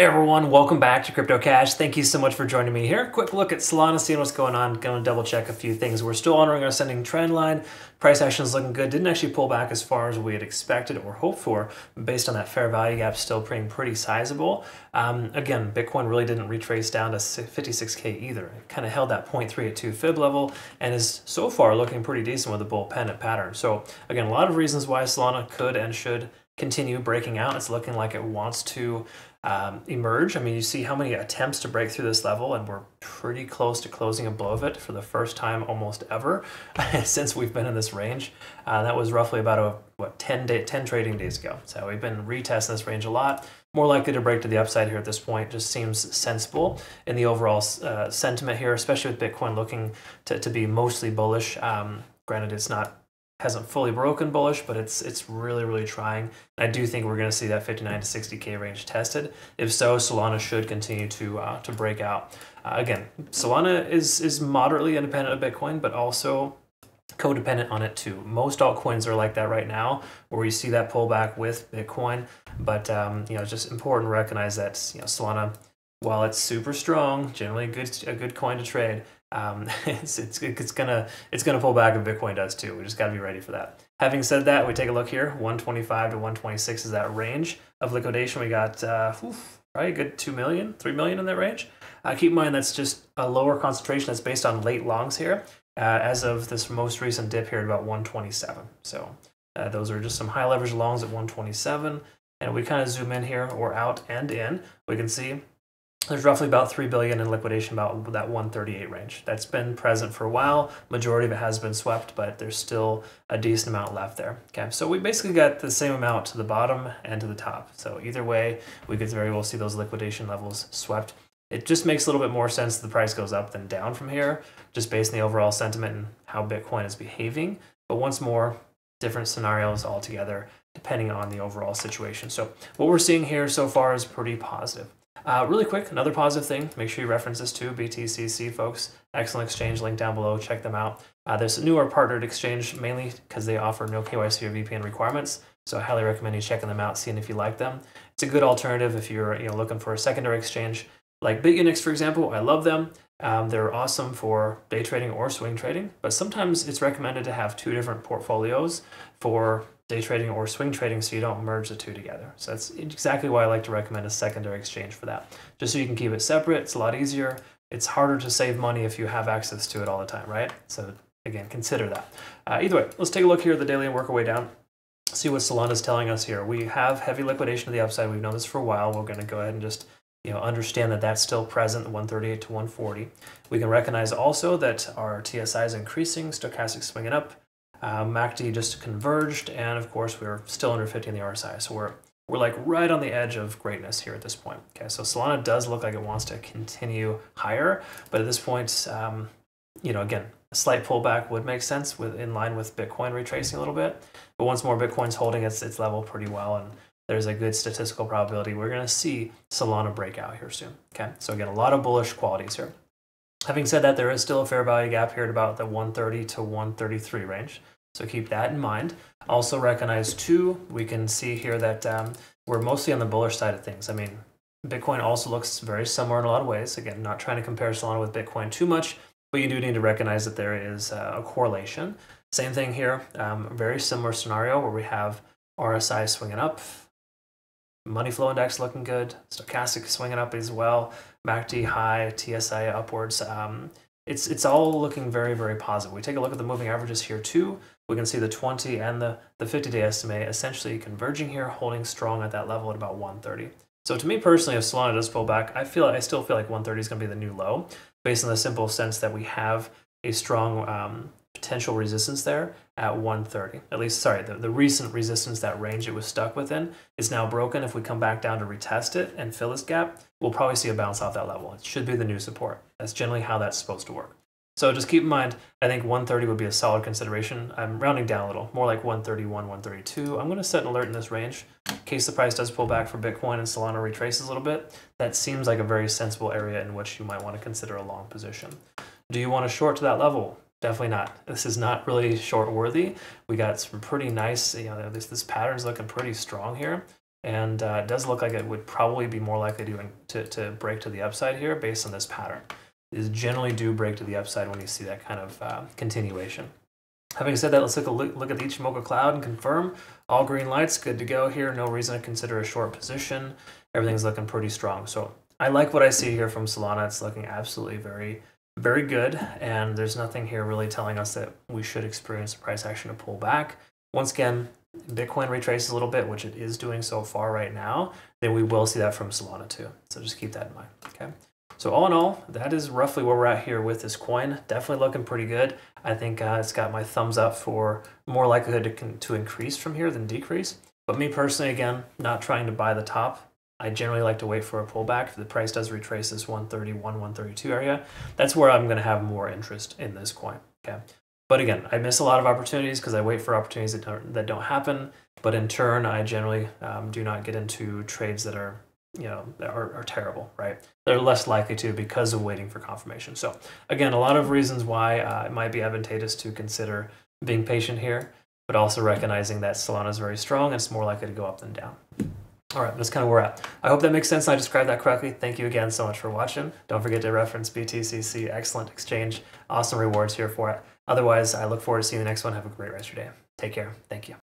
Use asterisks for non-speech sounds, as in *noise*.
Hey everyone, welcome back to Crypto Cache. Thank you so much for joining me here. Quick look at Solana, seeing what's going on. Going to double check a few things. We're still honoring our ascending trend line. Price action is looking good. Didn't actually pull back as far as we had expected or hoped for, based on that fair value gap still being pretty sizable. Um, again, Bitcoin really didn't retrace down to 56k either. It kind of held that 0.382 fib level and is so far looking pretty decent with a bull pennant pattern. So again, a lot of reasons why Solana could and should continue breaking out. It's looking like it wants to um, emerge. I mean, you see how many attempts to break through this level, and we're pretty close to closing above it for the first time almost ever *laughs* since we've been in this range. Uh, that was roughly about a what 10 day 10 trading days ago. So we've been retesting this range a lot. More likely to break to the upside here at this point. Just seems sensible in the overall uh, sentiment here, especially with Bitcoin looking to, to be mostly bullish. Um, granted, it's not hasn't fully broken bullish, but it's it's really really trying. I do think we're going to see that 59 to 60k range tested. If so, Solana should continue to uh, to break out. Uh, again, Solana is is moderately independent of Bitcoin, but also codependent on it too. Most altcoins are like that right now, where you see that pullback with Bitcoin. But um, you know, it's just important to recognize that you know Solana, while it's super strong, generally a good a good coin to trade um, *laughs* it's, it's, it's gonna it's gonna pull back if Bitcoin does too. We just got to be ready for that. Having said that, we take a look here. 125 to 126 is that range of liquidation. We got uh, oof, probably a good 2 million, 3 million in that range. Uh, keep in mind that's just a lower concentration that's based on late longs here. Uh, as of this most recent dip here at about 127. So uh, those are just some high leverage longs at 127. And we kind of zoom in here or out and in. We can see there's roughly about 3 billion in liquidation about that 138 range. That's been present for a while. Majority of it has been swept but there's still a decent amount left there. Okay so we basically got the same amount to the bottom and to the top. So either way we could very well see those liquidation levels swept. It just makes a little bit more sense the price goes up than down from here just based on the overall sentiment and how bitcoin is behaving. But once more different scenarios altogether depending on the overall situation. So what we're seeing here so far is pretty positive uh, really quick, another positive thing, make sure you reference this too, BTCC folks. Excellent exchange, link down below, check them out. Uh, there's a newer partnered exchange mainly because they offer no KYC or VPN requirements. So I highly recommend you checking them out, seeing if you like them. It's a good alternative if you're you know looking for a secondary exchange. Like BitUnix, for example, I love them. Um, they're awesome for day trading or swing trading, but sometimes it's recommended to have two different portfolios for day trading or swing trading so you don't merge the two together. So that's exactly why I like to recommend a secondary exchange for that. Just so you can keep it separate, it's a lot easier. It's harder to save money if you have access to it all the time, right? So again, consider that. Uh, either way, let's take a look here at the daily and work our way down. See what Solana is telling us here. We have heavy liquidation to the upside. We've known this for a while. We're going to go ahead and just you know, understand that that's still present, 138 to 140. We can recognize also that our TSI is increasing, stochastic swinging up, uh, MACD just converged, and of course we're still under 50 in the RSI, so we're we're like right on the edge of greatness here at this point. Okay, so Solana does look like it wants to continue higher, but at this point, um, you know, again, a slight pullback would make sense with in line with Bitcoin retracing a little bit. But once more, Bitcoin's holding its its level pretty well, and there's a good statistical probability we're going to see Solana break out here soon. Okay, so again, a lot of bullish qualities here. Having said that, there is still a fair value gap here at about the 130 to 133 range. So keep that in mind. Also recognize too, we can see here that um, we're mostly on the bullish side of things. I mean, Bitcoin also looks very similar in a lot of ways. Again, not trying to compare Solana with Bitcoin too much, but you do need to recognize that there is uh, a correlation. Same thing here, um, very similar scenario where we have RSI swinging up, money flow index looking good, stochastic swinging up as well, MACD high, TSI upwards. Um, it's it's all looking very very positive. We take a look at the moving averages here too. We can see the 20 and the the 50 day SMA essentially converging here, holding strong at that level at about 130. So to me personally, if Solana does pull back, I feel I still feel like 130 is going to be the new low, based on the simple sense that we have a strong um, potential resistance there at 130. At least, sorry, the, the recent resistance, that range it was stuck within, is now broken. If we come back down to retest it and fill this gap, we'll probably see a bounce off that level. It should be the new support. That's generally how that's supposed to work. So just keep in mind, I think 130 would be a solid consideration. I'm rounding down a little, more like 131, 132. I'm going to set an alert in this range in case the price does pull back for Bitcoin and Solana retraces a little bit. That seems like a very sensible area in which you might want to consider a long position. Do you want to short to that level? Definitely not. This is not really short worthy. We got some pretty nice, you know, this, this pattern's looking pretty strong here. and uh, it does look like it would probably be more likely to, to, to break to the upside here based on this pattern. Is generally do break to the upside when you see that kind of uh, continuation. Having said that, let's look, look, look at the Ichimoku cloud and confirm all green lights, good to go here. No reason to consider a short position. Everything's looking pretty strong. So I like what I see here from Solana. It's looking absolutely very, very good. And there's nothing here really telling us that we should experience a price action to pull back. Once again, Bitcoin retraces a little bit, which it is doing so far right now, then we will see that from Solana too. So just keep that in mind, okay? So all in all, that is roughly where we're at here with this coin. Definitely looking pretty good. I think uh, it's got my thumbs up for more likelihood to, to increase from here than decrease. But me personally, again, not trying to buy the top. I generally like to wait for a pullback. If the price does retrace this 131, 132 area, that's where I'm going to have more interest in this coin. Okay. But again, I miss a lot of opportunities because I wait for opportunities that don't, that don't happen. But in turn, I generally um, do not get into trades that are you know are, are terrible right they're less likely to because of waiting for confirmation so again a lot of reasons why uh, it might be advantageous to consider being patient here but also recognizing that solana is very strong and it's more likely to go up than down all right that's kind of where we're at. I hope that makes sense and i described that correctly. Thank you again so much for watching. Don't forget to reference btcc excellent exchange. Awesome rewards here for it. Otherwise i look forward to seeing the next one. Have a great rest of your day. Take care. Thank you